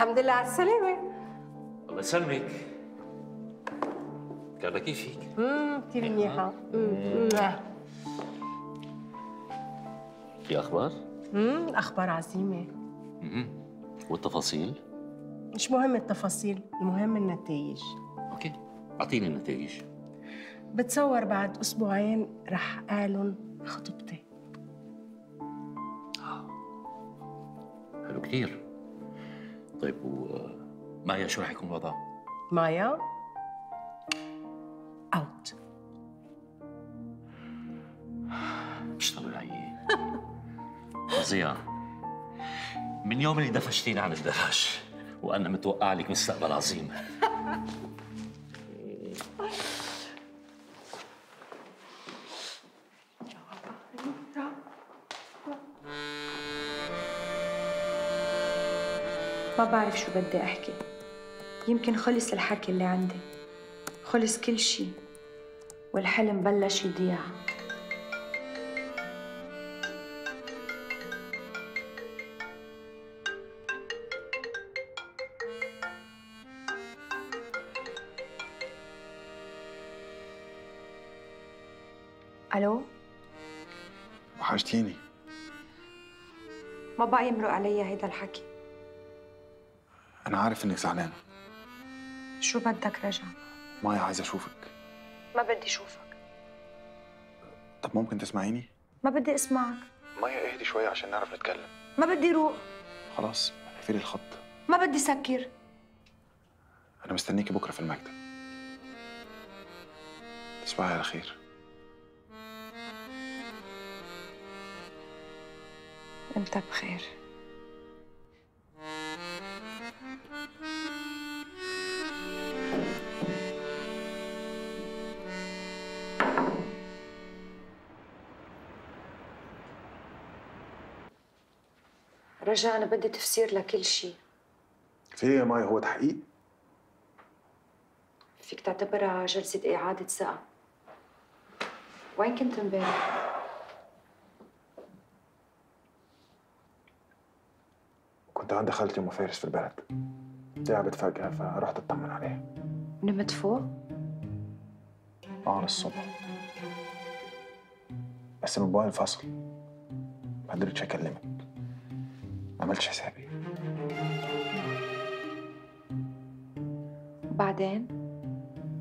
الحمد لله على السلامة. الله يسلمك. كان كيفك؟ امم كثير منيحة في أخبار؟ امم أخبار عظيمة. امم والتفاصيل؟ مش مهم التفاصيل المهم النتائج. أوكي. أعطيني النتائج. بتصور بعد أسبوعين رح أعلن خطوبتي. حلو كثير طيب ومايا شو رح يكون وضعها؟ مايا أوت اشتغلوا العيي فظيعة من يوم اللي دفشتيني عن الدراج وأنا متوقع لك مستقبل عظيم. ما بعرف شو بدي أحكي. يمكن خلص الحكي اللي عندي. خلص كل شي. والحلم بلش يضيع. ألو؟ وحشتيني. ما بقى يمرق علي هيدا الحكي. أنا عارف إنك زعلانه شو بدك رجع؟ مايا عايز أشوفك. ما بدي شوفك طب ممكن تسمعيني؟ ما بدي أسمعك. مايا اهدي شوية عشان نعرف نتكلم. ما بدي روق. خلاص اقفلي الخط. ما بدي سكر. أنا مستنيكي بكرة في المكتب. تصبحي على خير. أنت بخير. رجاء أنا بدي تفسير لكل شيء. في يا مايا هو تحقيق؟ فيك تعتبرها جلسة إعادة ثقة وين كنت امبارح؟ كنت عند خالتي أم فارس في البلد. تعبت فجأة فرحت اطمن عليها. نمت فوق؟ آه للصبح بس الموبايل فصل ما قدرتش اكلمك ما عملتش حسابي. بعدين؟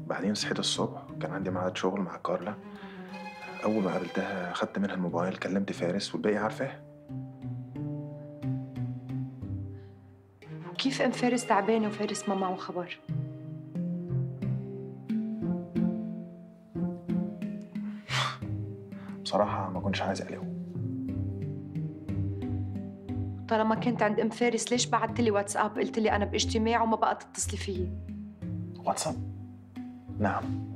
بعدين صحيت الصبح كان عندي ميعاد شغل مع كارلا. أول ما قابلتها خدت منها الموبايل كلمت فارس والباقي عارفاه. كيف ام فارس تعبانة وفارس ما معه خبر؟ بصراحة ما كنتش عايز أقلقه. طالما كنت عند أم فارس ليش بعثت لي واتساب؟ قلت لي أنا باجتماع وما بقى تتصلي فيي؟ واتساب؟ نعم.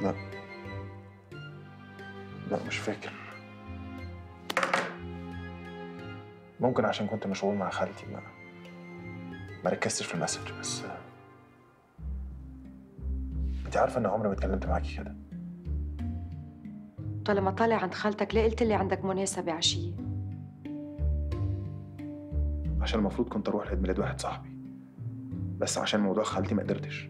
لا. لا مش فاكر. ممكن عشان كنت مشغول مع خالتي ما ما ركزتش في المسج بس انت عارفة إن عمري ما اتكلمت معاكي كده طالما طالع عند خالتك ليه قلت لي عندك مناسبة عشية؟ عشان المفروض كنت أروح لعيد ميلاد واحد صاحبي بس عشان موضوع خالتي ما قدرتش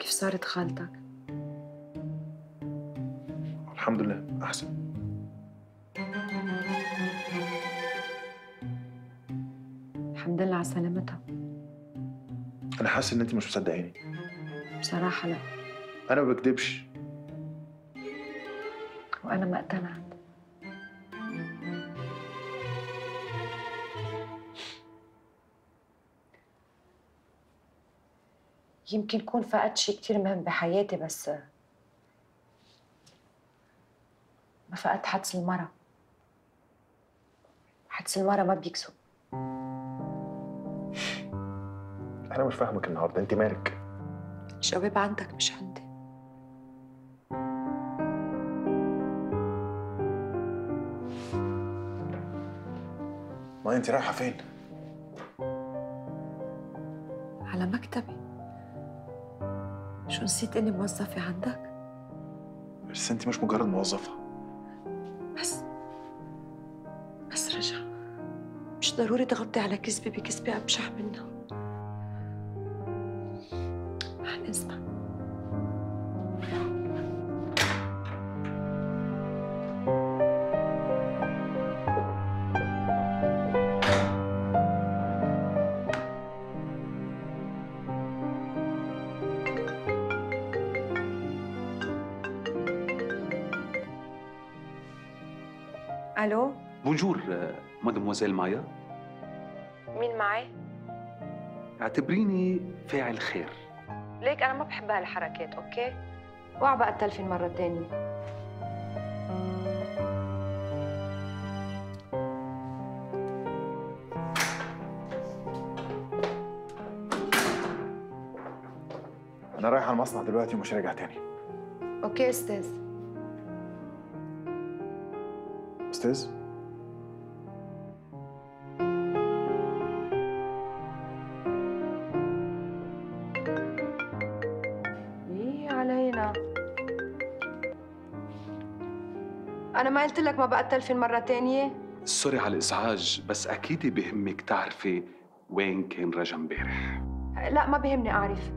كيف صارت خالتك؟ الحمد لله أحسن على سلامتها. أنا حاسس إن انت مش مصدقيني بصراحة لا. أنا ما بكدبش. وأنا ما اقتنعت. يمكن كون فقدت شيء كتير مهم بحياتي بس ما فقدت حدس المرة. حدس المرة ما بيكسب. أنا مش فاهمك النهارده أنت مالك؟ الجواب عندك مش عندي. ما أنت رايحة فين؟ على مكتبي. شو نسيت إني موظفة عندك؟ بس أنت مش مجرد موظفة. بس بس رجع. مش ضروري تغطي على كذبة بكذبة أبشع منها. حنسمع ألو؟ bonjour mademoiselle مايا مين معي اعتبريني فاعل خير. ليك أنا ما بحب هالحركات okay؟ اوعى بقى تتلفني مرة تانية. أنا رايح على المصنع دلوقتي ومش راجع تاني. okay أستاذ. أستاذ؟ ما قلت لك ما بقى تتلفن لي مرة تانية؟ sorry على الإزعاج بس أكيد بهمك تعرفي وين كان رجا امبارح. لا ما بيهمني أعرف.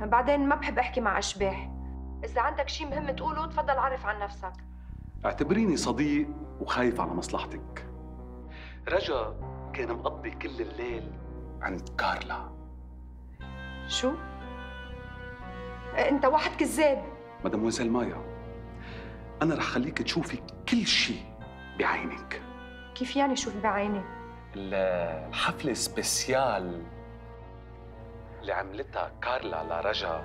بعدين ما بحب أحكي مع أشباح. إذا عندك شيء مهم تقوله تفضل عرف عن نفسك. اعتبريني صديق وخايف على مصلحتك. رجا كان مقضي كل الليل عند كارلا. شو؟ أنت واحد كذاب. مادموزيل مايا. أنا رح خليك تشوفي كل شيء بعينك. كيف يعني شوف بعيني الحفلة سبيسيال اللي عملتها كارلا لرجا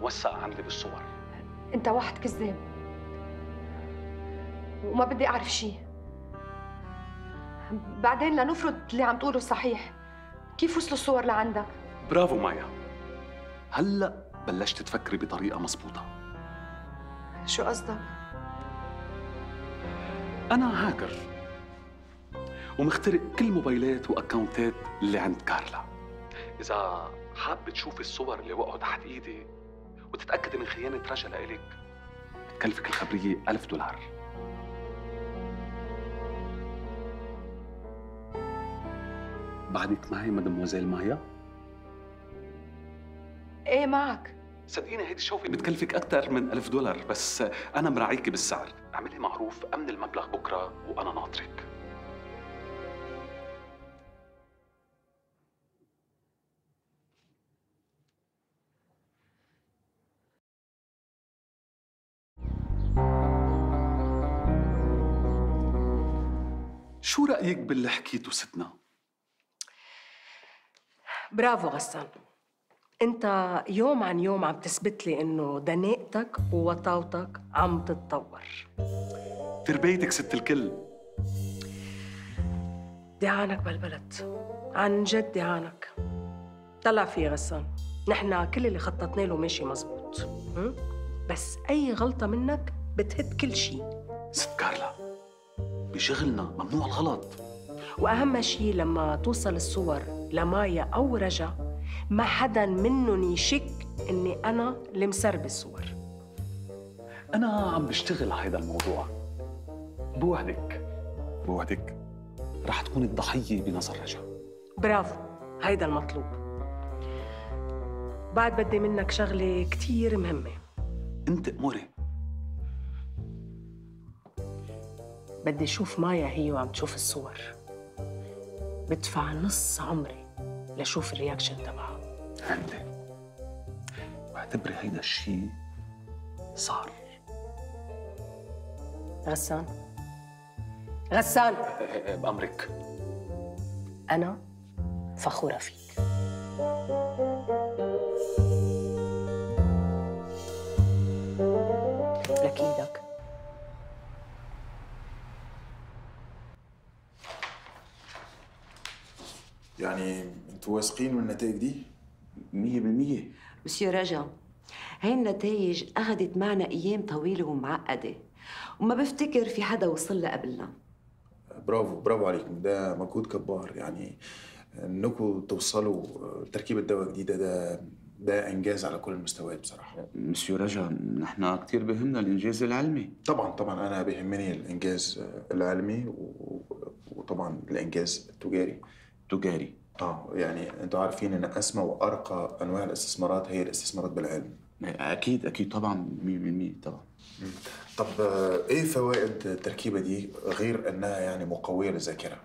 موثقة عندي بالصور. أنت واحد كذاب. وما بدي أعرف شيء بعدين لنفرض اللي عم تقوله صحيح. كيف وصلوا الصور لعندك؟ برافو مايا. هلأ بلشت تفكري بطريقة مزبوطة شو قصدك؟ أنا هاكر ومخترق كل موبايلات وأكاونتات اللي عند كارلا. إذا حابة تشوفي الصور اللي وقعوا تحت إيدي وتتأكدي من خيانة رجا لإلك بتكلفك الخبرية ألف دولار. بعدك معي مدموزيل مايا؟ إيه معك. صدقيني هيدي الشوفة بتكلفك أكثر من ألف دولار بس أنا مراعيكي بالسعر. اعملي معروف أمن المبلغ بكرة وأنا ناطرك. شو رأيك باللي حكيته ستنا؟ برافو غسان. انت يوم عن يوم عم تثبت لي انه دناءتك ووطاوتك عم تتطور. تربيتك ست الكل. دعانك بالبلد. عن جد دعانك طلع في غسان نحن كل اللي خططنا له ماشي مزبوط? بس أي غلطة منك بتهد كل شيء ست كارلا بشغلنا ممنوع الغلط. وأهم شيء لما توصل الصور لمايا أو رجا ما حدا منهم يشك إني أنا اللي مسربه الصور. أنا عم بشتغل على هذا الموضوع. بوعدك بوعدك رح تكون الضحية بنظر رجا برافو. هيدا المطلوب. بعد بدي منك شغلة كتير مهمة. أنت أموري. بدي أشوف مايا هي وعم تشوف الصور. بدفع نص عمري لشوف الرياكشن تبعها. عندي واعتبري هيدا الشيء صار. غسان. غسان! بأمرك. أنا فخورة فيك. لك إيدك. يعني أنتوا واثقين من النتائج دي؟ مية بالمية. مسيو رجا هاي النتائج أخذت معنا أيام طويلة ومعقدة وما بفتكر في حدا وصل لها قبلنا. برافو برافو عليكم. ده مجهود جبار. يعني انكم توصلوا تركيبة دواء جديدة ده ده إنجاز على كل المستويات بصراحة. مسيو رجا نحن كثير بهمنا الإنجاز العلمي. طبعا طبعا. أنا بيهمني الإنجاز العلمي و- وطبعا الإنجاز التجاري. تجاري. آه يعني أنتوا عارفين إن أسمى وأرقى أنواع الاستثمارات هي الاستثمارات بالعلم. أكيد أكيد طبعا 100% طبعا. طب آه، إيه فوائد التركيبة دي غير أنها يعني مقوية للذاكرة؟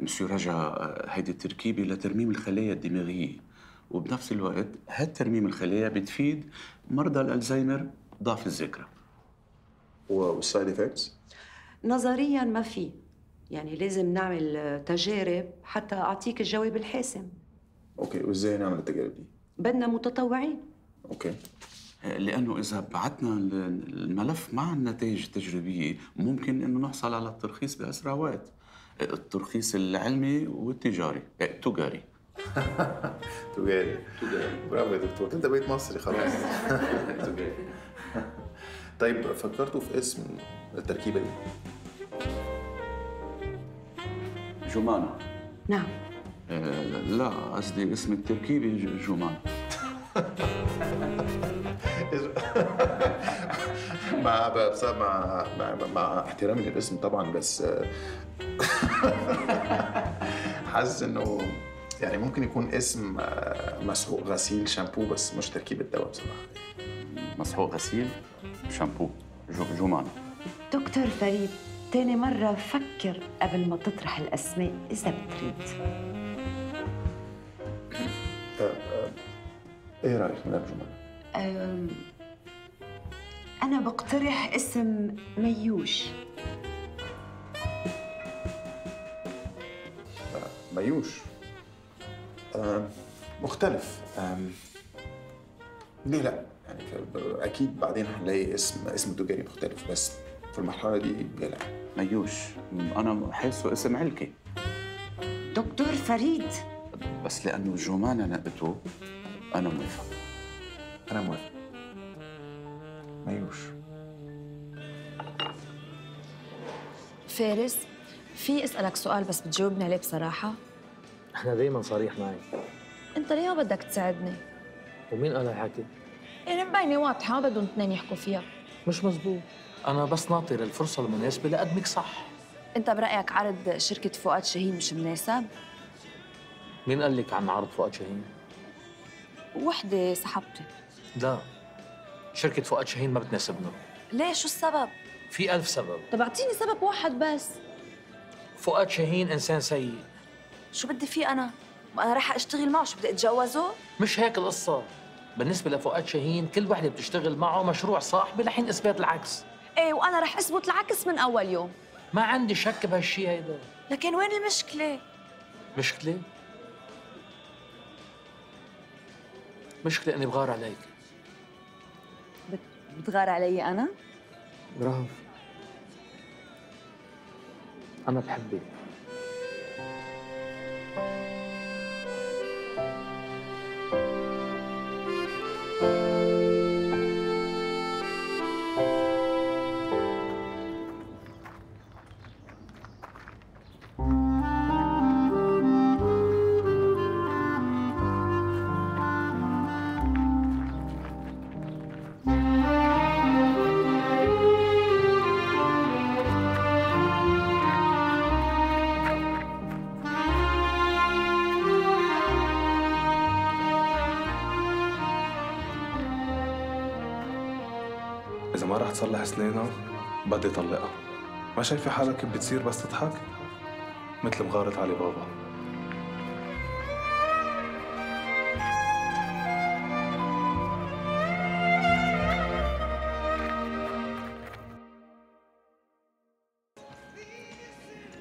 مسيو رجا هيدي التركيبه لترميم الخلايا الدماغية. وبنفس الوقت هاد ترميم الخلايا بتفيد مرضى الالزهايمر ضعف الذاكرة. وال side effects نظريا ما في. يعني لازم نعمل تجارب حتى أعطيك الجواب الحاسم. okay وإزاي نعمل التجارب دي؟ بدنا متطوعين. okay. لأنه إذا بعتنا الملف مع النتائج التجريبية ممكن إنه نحصل على الترخيص بأسرع وقت. الترخيص العلمي والتجاري. التجاري تجاري. تجاري. برافو يا دكتور. أنت بقيت مصري خلاص. تجاري. طيب فكرتوا في اسم التركيبة دي؟ جمانة. نعم. آه، لا قصدي اسم التركيبة ج- جمانة. مع مع مع, احترامي للاسم طبعا بس آه، حاسس إنه يعني ممكن يكون اسم آه، مسحوق غسيل شامبو بس مش تركيبة دواء بصراحة. مسحوق غسيل شامبو جو- جمانة. دكتور فريد تاني مرة فكر قبل ما تطرح الأسماء إذا بتريد. آه، إيه رأيك مدام جمانة؟ أم، أنا بقترح اسم ميوش. ميوش. آم، مختلف. ليه لأ؟ يعني أكيد بعدين هنلاقي اسم اسم تجاري مختلف بس في المرحلة دي لا ميوش أنا حاسه اسم علكي. دكتور فريد. بس لأنه جمانة نقبته أنا موافق. أنا موافق. ميوش. فارس في أسألك سؤال بس بتجاوبني عليه بصراحة. إحنا دايما صريح معي. أنت ليه ما بدك تساعدني؟ ومين قال هالحكي؟ يعني مبينه واضحة ما بدهم اثنين يحكوا فيها. مش مزبوط. أنا بس ناطر الفرصة المناسبة لأقدمك صح؟ أنت برأيك عرض شركة فؤاد شاهين مش مناسب؟ مين قال لك عن عرض فؤاد شاهين؟ وحدة صاحبتي لا شركة فؤاد شاهين ما بتناسبنا. ليه؟ شو السبب؟ في ألف سبب. طب أعطيني سبب واحد بس. فؤاد شاهين إنسان سيء. شو بدي فيه أنا؟ ما أنا راح أشتغل معه شو بدي أتجوزه؟ مش هيك القصة. بالنسبة لفؤاد شاهين كل وحدة بتشتغل معه مشروع صاحبي لحين إثبات العكس. إيه وأنا راح أثبت العكس من أول يوم. ما عندي شك بهالشي هيدا. لكن وين المشكلة؟ مشكلة؟ مشكلة إني بغار عليك. بتغار علي أنا؟ برافو. أنا بحبك. إذا ما رح تصلح سنينها بدي طلقها. ما شايفة حالك كيف بتصير بس تضحك؟ مثل مغارة علي بابا.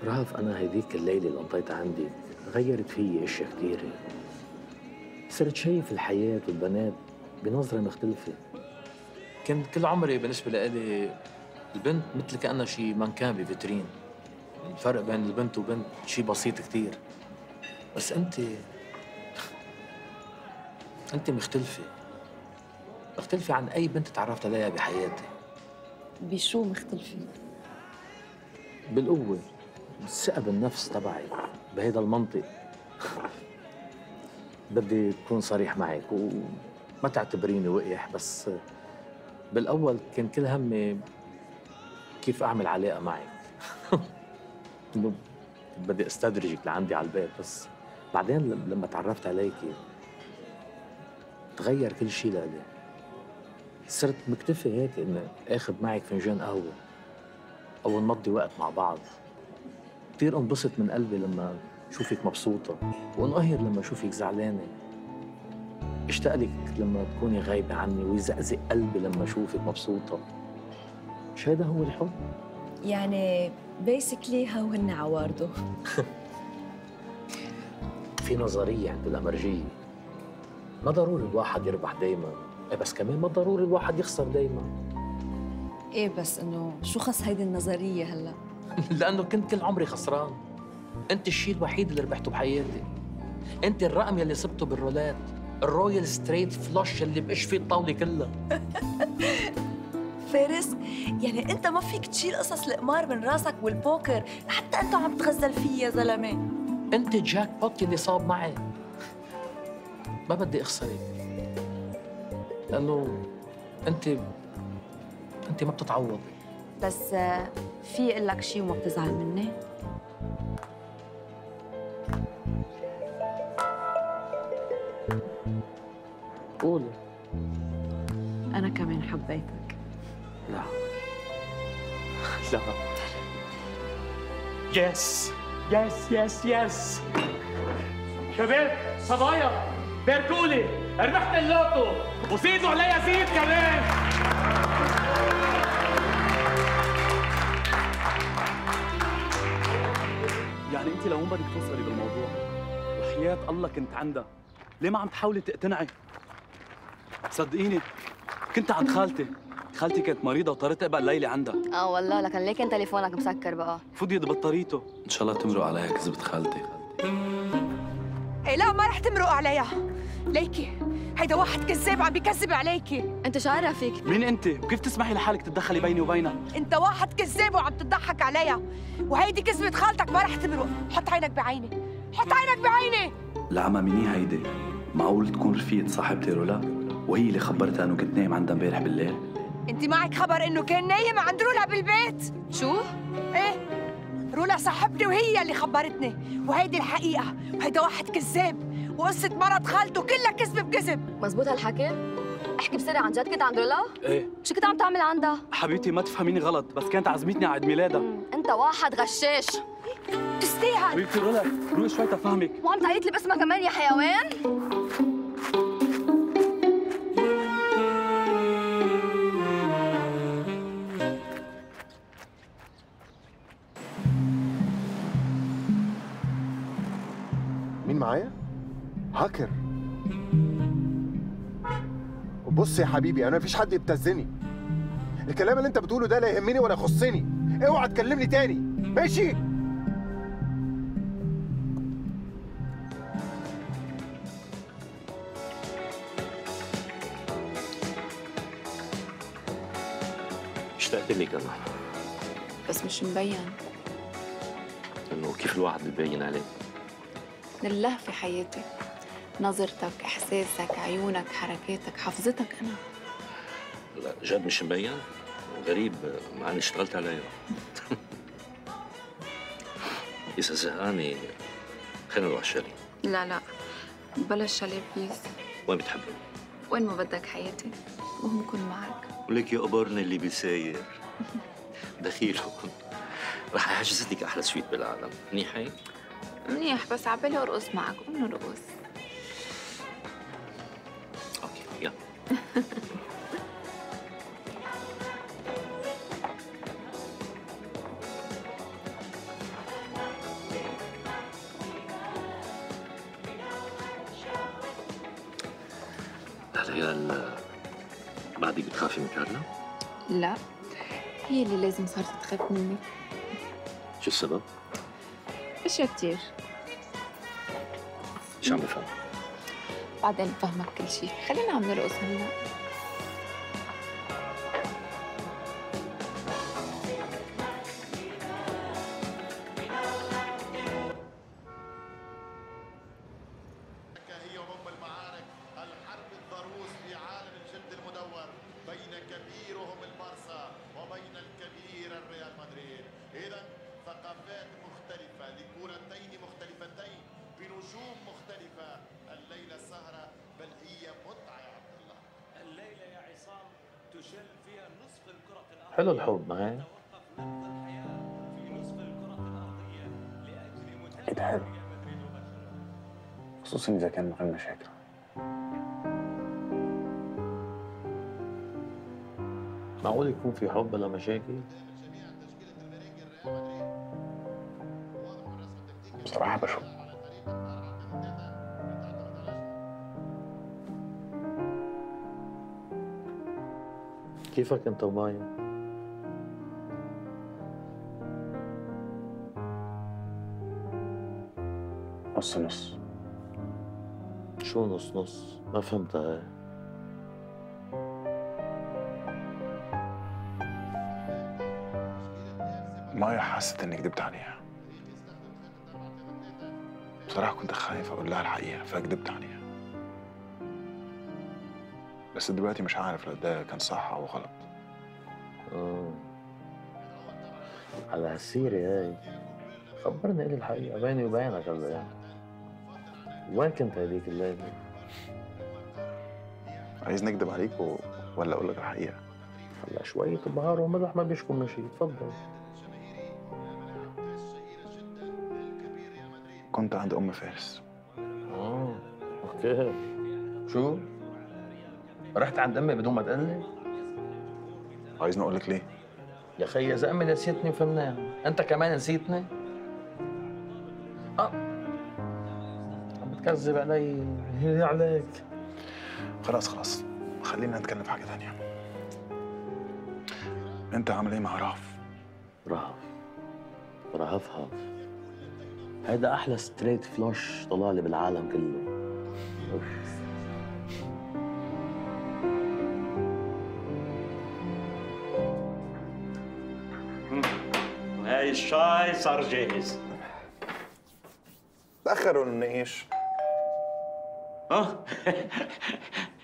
رهف أنا هيديك الليلة اللي قضيتها عندك غيرت فيي أشياء كثيرة. صرت شايف الحياة والبنات بنظرة مختلفة. كنت كل عمري بالنسبة لإلي البنت مثل كأنها شي مانكان بفيترين. الفرق بين البنت وبنت شي بسيط كثير بس أنت أنت مختلفة. مختلفة عن أي بنت تعرفت عليها بحياتي. بشو مختلفة؟ بالقوة الثقة بالنفس تبعي بهيدا المنطق. بدي أكون صريح معك وما تعتبريني وقح بس بالأول كان كل همي كيف أعمل علاقة معك إنه بدي أستدرجك لعندي على البيت بس. بعدين لما تعرفت عليكي تغير كل شيء لإلي. صرت مكتفي هيك إني آخذ معك فنجان قهوة أو نمضي وقت مع بعض. كثير انبسط من قلبي لما شوفك مبسوطة. وأنقهر لما شوفك زعلانة. اشتاق لك لما تكوني غايبة عني ويزقزق قلبي لما أشوفك مبسوطة؟ مش هيدا هو الحب؟ يعني بيسكلي هن عوارضه. في نظرية عند الأمرجية ما ضروري الواحد يربح دايما. إيه بس كمان ما ضروري الواحد يخسر دايما. إيه بس إنه شو خص هيدي النظرية هلا؟ لأنه كنت كل عمري خسران. أنت الشيء الوحيد اللي ربحته بحياتي. أنت الرقم يلي صبته بالروليت. ال royal straight flush اللي بقش فيه الطاولة كلها. فارس يعني انت ما فيك تشيل قصص القمار من راسك والبوكر حتى انت عم تغزل فيي يا زلمة. أنت jackpot اللي صاب معي. ما بدي أخسرك. لأنه أنت أنت ما بتتعوضي بس آه، في أقول لك شيء وما بتزعل مني؟ قولي أنا كمان حبيتك. لا. لا. yes yes yes yes شباب صبايا باركولي ربحت اللوتو وزيدوا عليا زيد كمان. يعني انت لو مو بدك توصلي بالموضوع وحياة الله كنت عندها ليه ما عم تحاولي تقتنعي؟ صدقيني كنت عند خالتي. خالتي كانت مريضة واضطريت أقبل ليلى عندها. آه والله لكن ليه كان تليفونك مسكر بقى؟ فضيت بطاريته. إن شاء الله تمرق عليها كذبة خالتي. إيه لا ما رح تمرق عليها. ليكي هيدا واحد كذاب عم بيكذب عليكي. أنت شو عرفك؟ مين أنت؟ وكيف تسمحي لحالك تتدخلي بيني وبينها؟ أنت واحد كذاب وعم تضحك عليها. وهيدي كذبة خالتك ما رح تمرق. حط عينك بعيني. حط عينك بعيني. العمى مني هيدي. معقول تكون رفيقة صاحبتي رولا وهي اللي خبرتها إنه كنت نايم عندها امبارح بالليل؟ أنت معك خبر إنه كان نايم عند رولا بالبيت. شو؟ إيه؟ رولا صاحبتي وهي اللي خبرتني. وهيدي الحقيقة. وهيدا واحد كذاب. وقصة مرض خالته كلها كذب بكذب. مزبوط هالحكي؟ احكي بسرعة عن جد. كنت عند رولا؟ إيه. شو كنت عم تعمل عندها؟ حبيبتي ما تفهميني غلط بس كانت عزمتني على عيد ميلادها. أنت واحد غشاش. تستاهل. حبيبتي رولا روحي شوي تفهمك. مو عم تعيط لي باسمها كمان يا حيوان؟ مين معايا؟ هاكر. بص يا حبيبي أنا مفيش حد يبتزني. الكلام اللي أنت بتقوله ده لا يهمني ولا يخصني. اوعى تكلمني تاني. ماشي؟ اشتقت لك أنا بس مش مبين. إنه كيف الواحد بيبين عليك لله في حياتي نظرتك إحساسك عيونك حركاتك حفظتك أنا. لا جد مش مبين. غريب مع اني اشتغلت عليه إذا زهقانه خلينا نروح الشاليه. لا لا. بلاش شاليه بليز. وين بتحبي؟ وين ما بدك حياتي المهم كون معك. ولك يا قبرنا اللي بيساير. دخيل هون رح أحجز لك أحلى suite بالعالم. منيح هيك؟ منيح بس عبالي أرقص معك قوم نرقص okay يلا بعدك بتخافي من كارلا؟ لا هي اللي لازم صارت تخاف مني شو السبب؟ اشياء كتير؟ مش عم بفهم؟ بعدين بفهمك كل شيء خلينا عم نرقص هلا. خصوصا إذا كان من غير مشاكل معقول يكون في حب بلا مشاكل؟ بصراحة بشوف كيفك أنت ومايا؟ نص نص شو نص نص؟ ما فهمتها. هاي مايا حست اني كدبت عليها. بصراحة كنت خايف أقول لها الحقيقة فكدبت عليها. بس دلوقتي مش عارف لو ده كان صح أو غلط. آه. على هالسيرة هاي خبرني إلي الحقيقة؟ بيني وبينك هلا يعني وين كنت هذيك الليلة؟ عايز نكدب عليك و... ولا أقول لك الحقيقة هلا شوية بهار وملح ما بيشكوا من شيء تفضل كنت عند أم فارس آه أوكي شو؟ رحت عند أمي بدون ما تقول لي؟ عايزني أقول لك ليه يا خي اذا امي نسيتني وفهمناها أنت كمان نسيتني؟ بتكذب علي هي عليك. خلاص خلاص. خلينا نتكلم في حاجة تانية. أنت عامل إيه مع رهف؟ رهف. رهف هاف. هيدا أحلى straight flush طلالي بالعالم كله. أوف. هاي الشاي صار جاهز. تأخروا النقاش آه.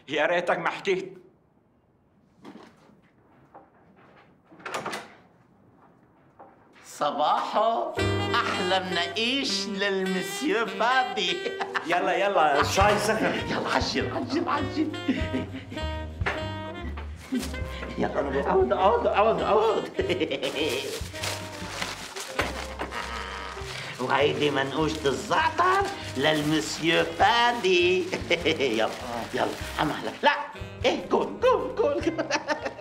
يا ريتك ما حكيت. صباحو أحلى مناقيش للمسيو فادي. يلا يلا الشاي سخن. يلا عجل عجل عجل. يلا عود عود عود عود. وهيدي منقوشة الزعتر للمسيو فادي. يلا يلا عم لا إيه كول كول كول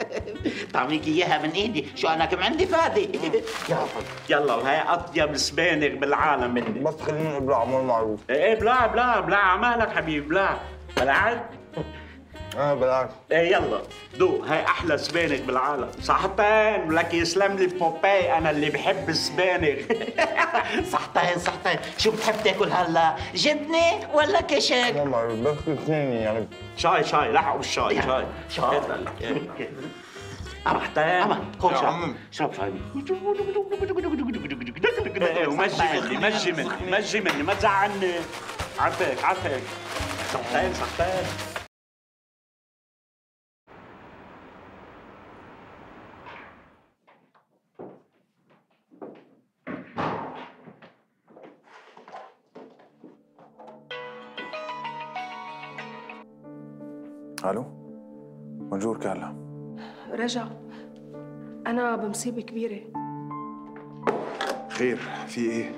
طعميك إياها من إيدي. شو أنا كم عندي فادي؟ يلا يلا وهي أطيب سبانخ بالعالم مني. بس خليني ابلع مو معروف. إيه بلا بلا بلا عمالك حبيبي بلا بلعت آه بالعكس. إيه يلا. دوق هاي أحلى سبانخ بالعالم. صحتين ولك يسلم لي بوباي. أنا اللي بحب السبانخ. صحتين صحتين. شو بتحب تاكل هلا؟ جبنة ولا كشك؟ لا معروف بس اثنين يعني. شاي شاي. لحقوا الشاي شاي شاي. صحتين. أما خذ شاي. شرب شاي. إيه ومشي مني مشي مني مشي مني. ما تزعلني. عفاك عفاك. صحتين صحتين. ألو بونجور كارلا رجع أنا بمصيبة كبيرة. خير في إيه؟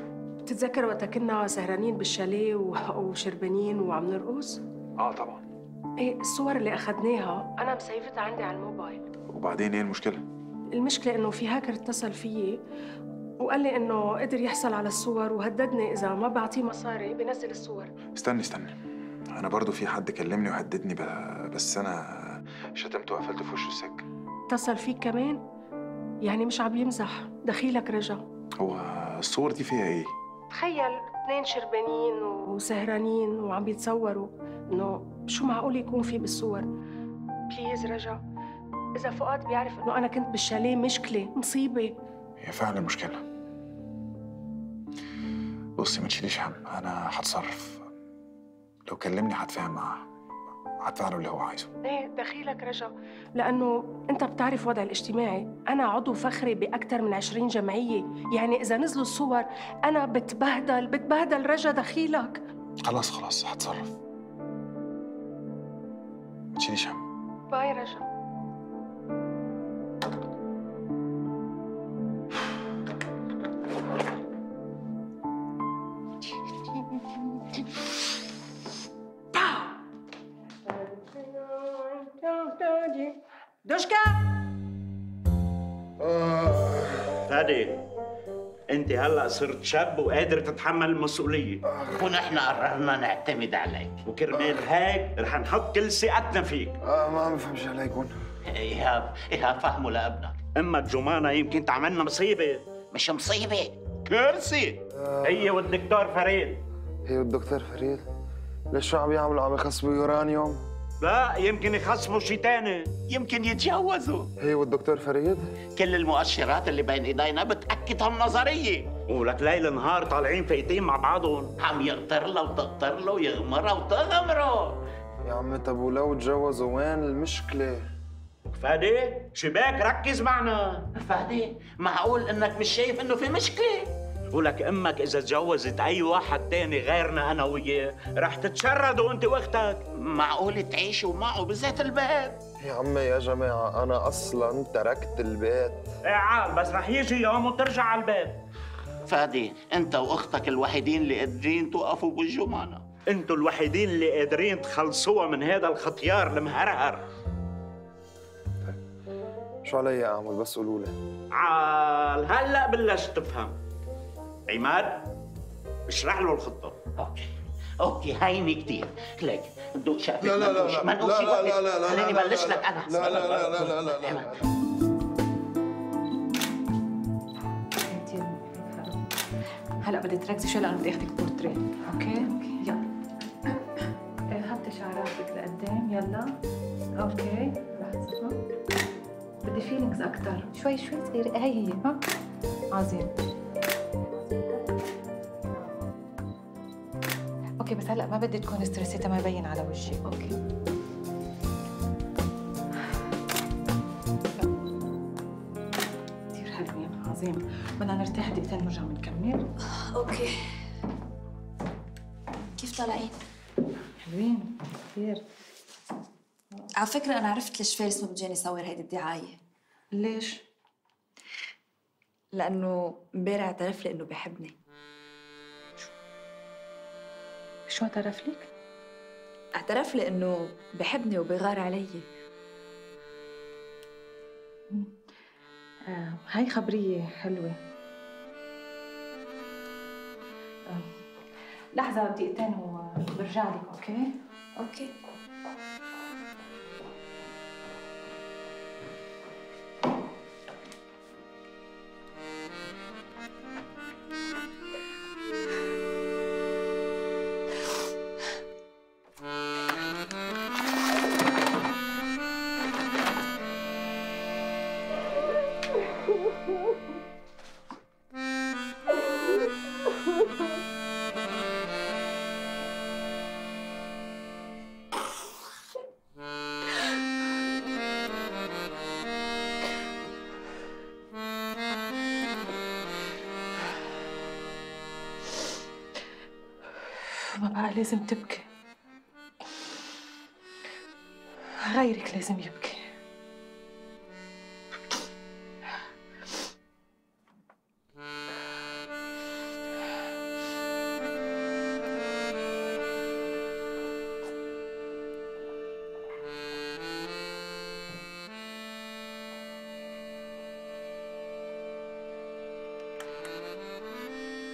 بتتذكر وقت كنا سهرانين بالشاليه و- وشربانين وعم نرقص؟ آه طبعا. إيه الصور اللي أخذناها أنا مسيفتها عندي على الموبايل. وبعدين إيه المشكلة؟ المشكلة إنه في هاكر اتصل فيي وقال لي إنه قدر يحصل على الصور وهددني إذا ما بعطيه مصاري بنزل الصور. استني استني. أنا برضو في حد كلمني وهددني بس أنا شتمته وقفلته في وشه السكة اتصل فيك كمان؟ يعني مش عم يمزح. دخيلك رجع. هو الصور دي فيها إيه؟ تخيل اثنين شربانين وسهرانين وعم بيتصوروا إنه شو معقول يكون في بالصور. بليز رجا إذا فؤاد بيعرف إنه أنا كنت بالشاليه مشكلة مصيبة. هي فعلا مشكلة. بصي ما تشيليش هم. أنا هتصرف لو كلمني هتفاهم معاه هدفع له اللي هو عايزه إيه دخيلك رجا لأنه أنت بتعرف وضع الاجتماعي. أنا عضو فخري بأكثر من 20 جمعية. يعني إذا نزلوا الصور أنا بتبهدل بتبهدل رجا دخيلك. خلاص خلاص هتصرف. ما تشيليش هم. باي رجا دوشكا فادي أنت هلا صرت شاب وقادر تتحمل المسؤولية. ونحن قررنا نعتمد عليك. وكرمال هيك رح نحط كل ثقتنا فيك. آه ما عم بفهمش عليكم إيهاب إيهاب فهمه لابنك. أمك جمانة يمكن تعملنا مصيبة. مش مصيبة. كرسي. هي والدكتور فريد. هي والدكتور فريد؟ ليش شو عم يعملوا؟ عم يخصبوا يورانيوم؟ لا يمكن يخصموا شي تاني. يمكن يتجوزوا هي والدكتور فريد؟ كل المؤشرات اللي بين إيدينا بتاكد هالنظريه ولك ليل نهار طالعين فايتين مع بعضهم. عم يقطر له وتقطر له ويغمرها وتغمره. يا عمي طب ولو تجوزوا وين المشكلة؟ فادي شباك ركز معنا. فادي معقول إنك مش شايف إنه في مشكلة؟ ولك أمك إذا تجوزت أي واحد تاني غيرنا أنا وياه رح تتشردوا أنت وأختك. معقول تعيشوا معه بذات البيت يا عمي يا جماعة أنا أصلا تركت البيت. إيه عال بس رح يجي يوم وترجع على البيت. فادي أنت وأختك الوحيدين اللي قادرين توقفوا بالجمانة أنتوا الوحيدين اللي قادرين تخلصوها من هذا الختيار المهرهر. شو علي أعمل بس قولوا لي. عال هلأ بلشت تفهم. عماد اشرح له الخطة أوكي okay هيني كثير ليك دوق شقفك لا لا لا لا لا لا. لا لا لا خليني لا بلش لا لك أنا لا لا لا لا لا لا لا عماد. هلا بدي تركزي شوي لأنه بدي اخذك بورتريه okay okay يلا إيه، حطي شعراتك لقدام يلا okay لحظه بدي feelings أكثر شوي شوي صغيره هي هي ها عظيم okay بس هلأ ما بدي تكون stressed تا ما يبين على وجهي okay. كثير حلوين عظيم. بدنا نرتاح دقيقتين نرجع بنكمل okay. كيف طالعين؟ حلوين كثير على فكرة أنا عرفت ليش فارس ما بده ياني صور هيدي الدعاية. ليش؟ لأنه امبارح اعترف لي إنه بحبني شو اعترف لك؟ اعترف لي إنه بحبني وبيغار علي آه، هاي خبرية حلوة آه، لحظة دقيقتين وبرجع لك okay؟ okay لازم تبكي. غيرك لازم يبكي.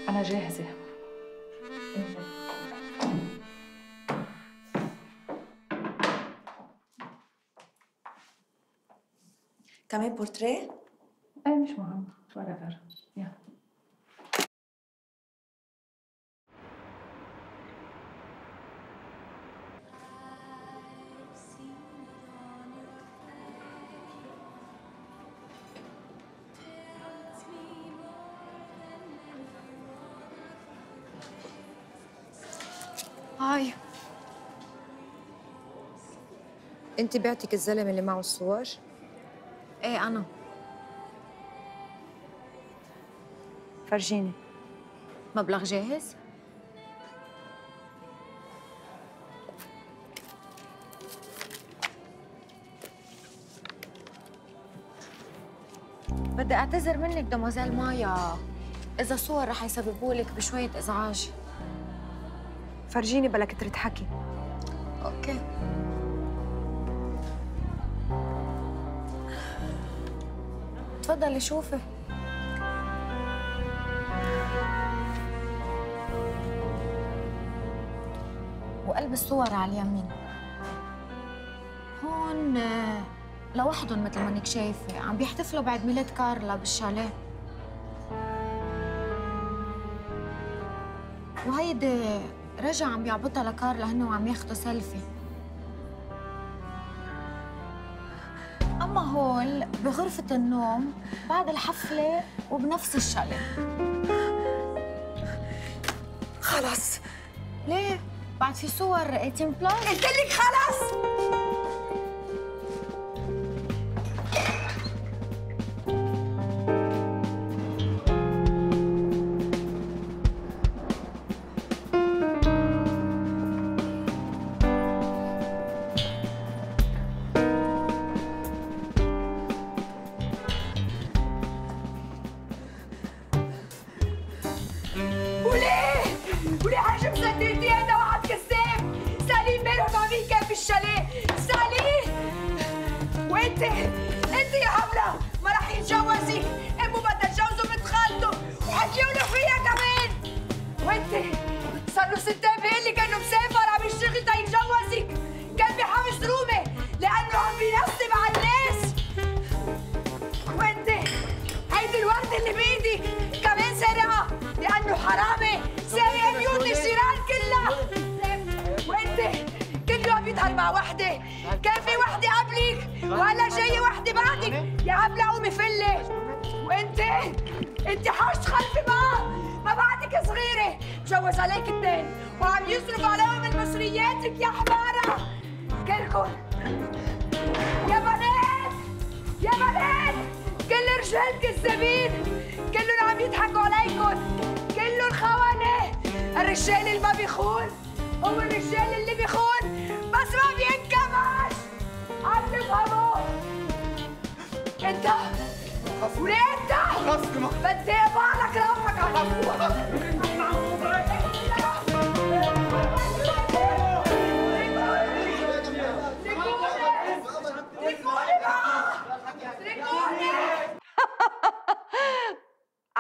أنا جاهزة. كمان بورتريه؟ إيه مش مهم whatever. يلا هاي انت بعتك الزلمه اللي معه الصور إيه أنا. فرجيني. مبلغ جاهز؟ بدي أعتذر منك دموزيل مايا. إذا صور رح يسببوا لك بشوية إزعاج. فرجيني بلا كترة حكي. تفضلي شوفي وقلب الصور على اليمين. هون آه، لوحدهم مثل ما انك شايفة. عم بيحتفلوا بعد ميلاد كارلا بالشاليه. وهيدي رجع عم بيعبطها لكارلا هن وعم ياخدوا سيلفي. هول بغرفة النوم بعد الحفلة وبنفس الشاليه خلص. ليه؟ بعد في صور 18 plus قلت لك خلص. اللي بايدي كمان سرقة لأنه حرامي. سارق بيوت الجيران كلها. وأنت كل يوم بيظهر مع وحدة. كان في وحدة قبلك وهلا جاية وحدة بعدك. يا هبلة قومي فلة وأنت أنت حوش خلفي بقى ما بعدك صغيرة. تجوز عليك اثنين. وعم يصرف عليهم من مصرياتك يا حمارة. كلكم. يا بنات يا بنات. كل الرجال كذابين كلهم عم يضحكوا عليكم كلهم خونة الرجال اللي ما بيخون هو الرجال اللي بيخون. بس ما بينكمش عم تفهموا؟ انت وليه انت؟ بدي ابعلك راسك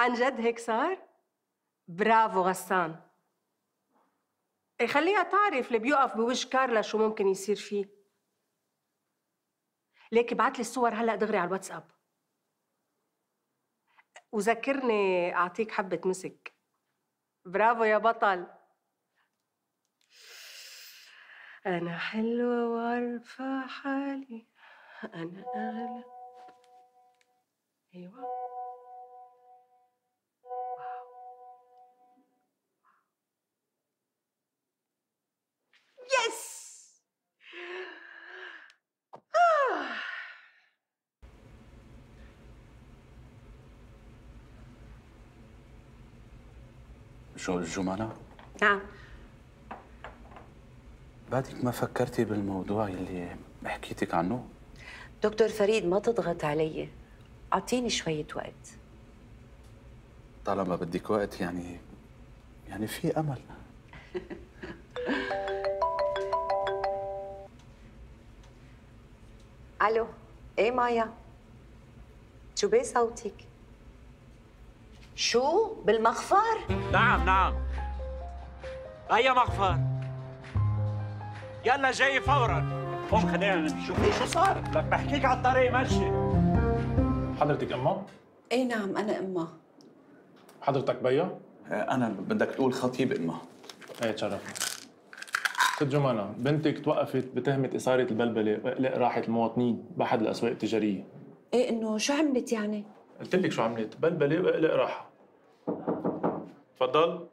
عن جد هيك صار؟ برافو غسان. إيه خليها تعرف اللي بيوقف بوجه كارلا شو ممكن يصير فيه. ليك ابعت لي الصور هلا دغري على الواتساب. وذكرني أعطيك حبة مسك. برافو يا بطل. أنا حلوة وعارفة حالي. أنا أغلى. أيوة. جمانة نعم. بعدك ما فكرتي بالموضوع اللي حكيتك عنه؟ دكتور فريد ما تضغط علي. أعطيني شوية وقت. طالما بدك وقت يعني يعني في أمل. ألو إيه مايا؟ شو بيه صوتك؟ شو؟ بالمخفر نعم نعم. أي مغفر؟ يلا جاي فورا. قوم خلينا نشوف شو صار. لك بحكيك على الطريق مشي. حضرتك امها؟ إيه نعم أنا امها حضرتك بيا؟ أنا بدك تقول خطيب امها إيه تشرفنا ست جمانة بنتك توقفت بتهمة إثارة البلبلة وإقلاق راحة المواطنين بأحد الأسواق التجارية. إيه إنه شو عملت يعني؟ قلت لك شو عملت بلبلة وإقلاق راحة تفضل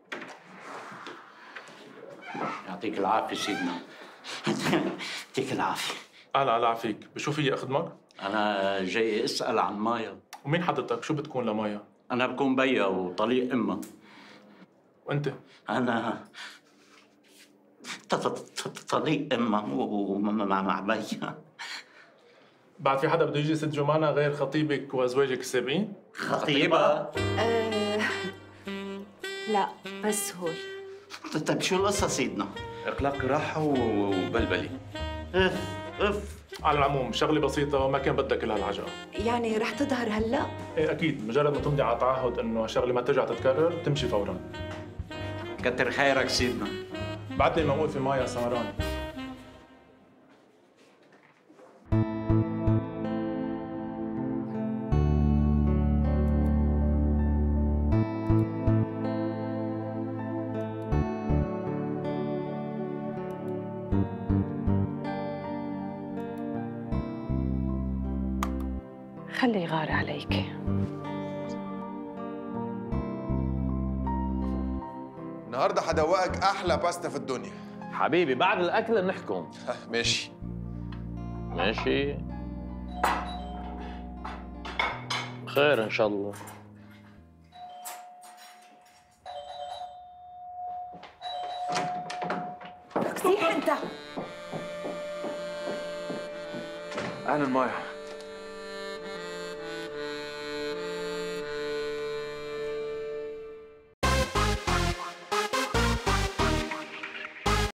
يعطيك العافية سيدنا يعطيك العافية أهلا هلا عفيك بشو في اخدمك؟ أنا جاي أسأل عن مايا ومين حضرتك؟ شو بتكون لمايا؟ أنا بكون بيا وطليق أمها وأنت؟ أنا طليق أمها ومع مع بيا بعد في حدا بده يجي ست جمانة غير خطيبك وأزواجك السابقين؟ خطيبة؟ آه لا بس هول. طيب شو القصة سيدنا؟ اقلق راحة وبلبلي إف إف. على العموم شغلة بسيطة ما كان بدها كل هالعجقة يعني رح تظهر هلأ؟ إيه أكيد. مجرد ما تمضي على تعهد إنه هالشغلة ما ترجع تتكرر تمشي فورا. كتر خيرك سيدنا. بعت لي الموقوفة مايا سمران أحلى باستا في الدنيا. حبيبي بعد الأكل نحكم. ماشي. ماشي. خير إن شاء الله. كثير أنت. أهلا مايا.